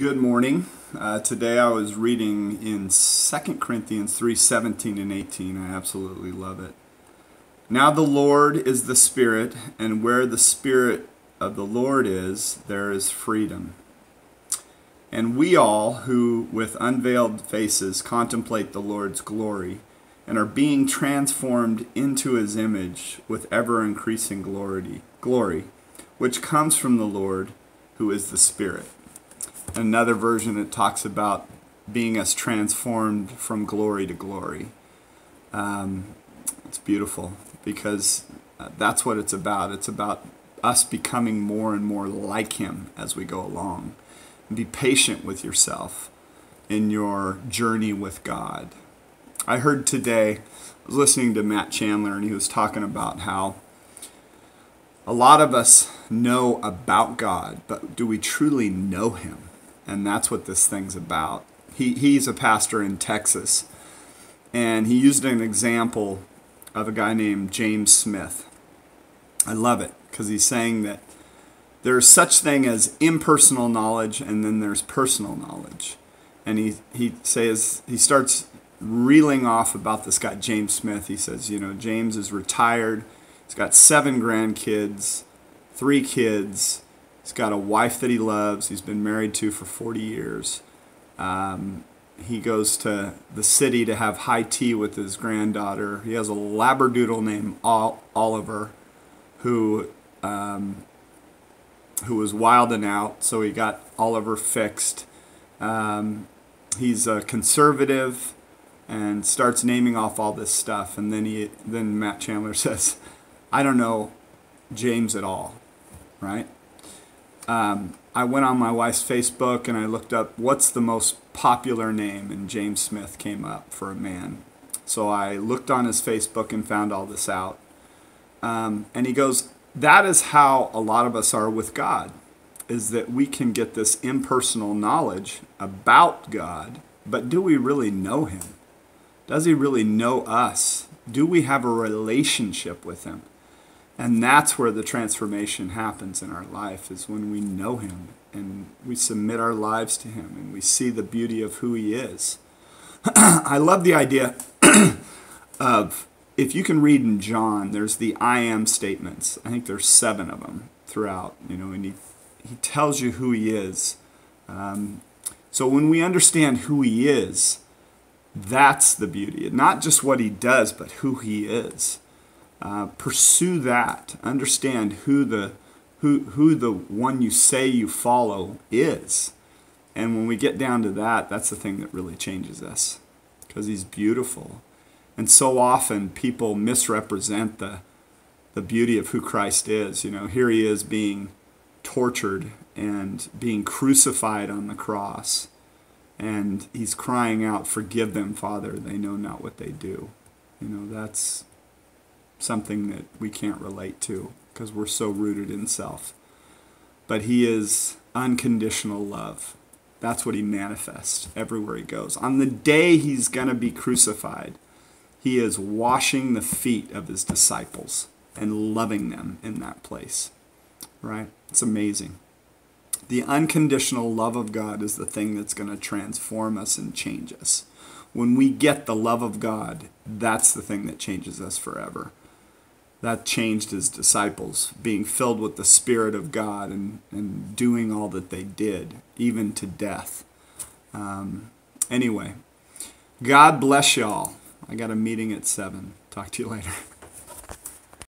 Good morning. Uh, today I was reading in 2 Corinthians 3 17 and 18. I absolutely love it. Now the Lord is the Spirit, and where the Spirit of the Lord is, there is freedom. And we all, who with unveiled faces contemplate the Lord's glory, and are being transformed into his image with ever increasing glory, glory, which comes from the Lord, who is the Spirit another version that talks about being us transformed from glory to glory. Um, it's beautiful because uh, that's what it's about. It's about us becoming more and more like Him as we go along. Be patient with yourself in your journey with God. I heard today, I was listening to Matt Chandler, and he was talking about how a lot of us know about God, but do we truly know Him? And that's what this thing's about. He, he's a pastor in Texas, and he used an example of a guy named James Smith. I love it because he's saying that there's such thing as impersonal knowledge, and then there's personal knowledge. And he, he says he starts reeling off about this guy James Smith. He says, you know, James is retired. He's got seven grandkids, three kids He's got a wife that he loves. He's been married to for 40 years. Um, he goes to the city to have high tea with his granddaughter. He has a labradoodle named Oliver, who um, who was wilding out. So he got Oliver fixed. Um, he's a conservative and starts naming off all this stuff. And then he then Matt Chandler says, "I don't know James at all, right?" Um, I went on my wife's Facebook and I looked up what's the most popular name, and James Smith came up for a man. So I looked on his Facebook and found all this out. Um, and he goes, That is how a lot of us are with God, is that we can get this impersonal knowledge about God, but do we really know Him? Does He really know us? Do we have a relationship with Him? And that's where the transformation happens in our life is when we know him and we submit our lives to him and we see the beauty of who he is. I love the idea of if you can read in John, there's the I am statements. I think there's seven of them throughout, you know, and he, he tells you who he is. Um, so when we understand who he is, that's the beauty. Not just what he does, but who he is. Uh, pursue that. Understand who the who who the one you say you follow is. And when we get down to that, that's the thing that really changes us because he's beautiful. And so often people misrepresent the the beauty of who Christ is. You know, here he is being tortured and being crucified on the cross. And he's crying out, Forgive them, Father, they know not what they do. You know, that's something that we can't relate to because we're so rooted in self. But He is unconditional love. That's what He manifests everywhere He goes. On the day He's going to be crucified, He is washing the feet of His disciples and loving them in that place. Right? It's amazing. The unconditional love of God is the thing that's going to transform us and change us. When we get the love of God, that's the thing that changes us forever that changed his disciples, being filled with the Spirit of God and, and doing all that they did, even to death. Um, anyway, God bless y'all. I got a meeting at 7. Talk to you later.